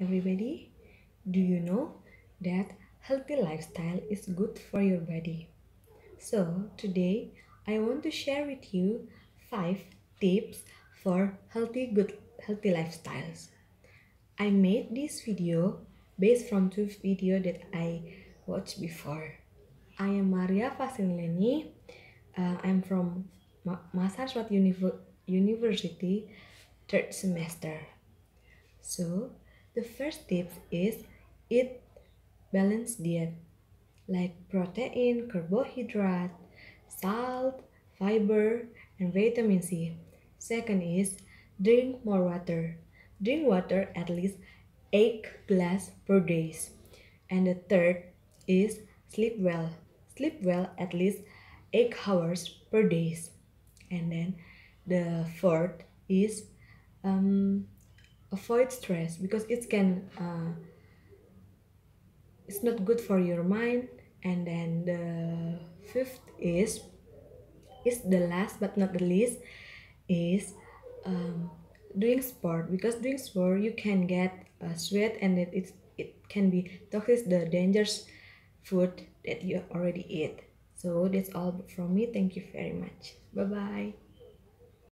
everybody. Do you know that healthy lifestyle is good for your body? So, today I want to share with you 5 tips for healthy good healthy lifestyles. I made this video based from two video that I watched before. I am Maria Fasileni. Uh, I'm from Ma Massachusetts University third semester. So, the first tip is eat balanced diet like protein, carbohydrate, salt, fiber, and vitamin C. Second is drink more water. Drink water at least 8 glass per day. And the third is sleep well. Sleep well at least 8 hours per day. And then the fourth is um, avoid stress because it can uh, it's not good for your mind. And then the fifth is is the last but not the least is um, doing sport because doing sport you can get uh, sweat and it, it it can be toxic the dangerous food that you already eat. So that's all from me. Thank you very much. Bye bye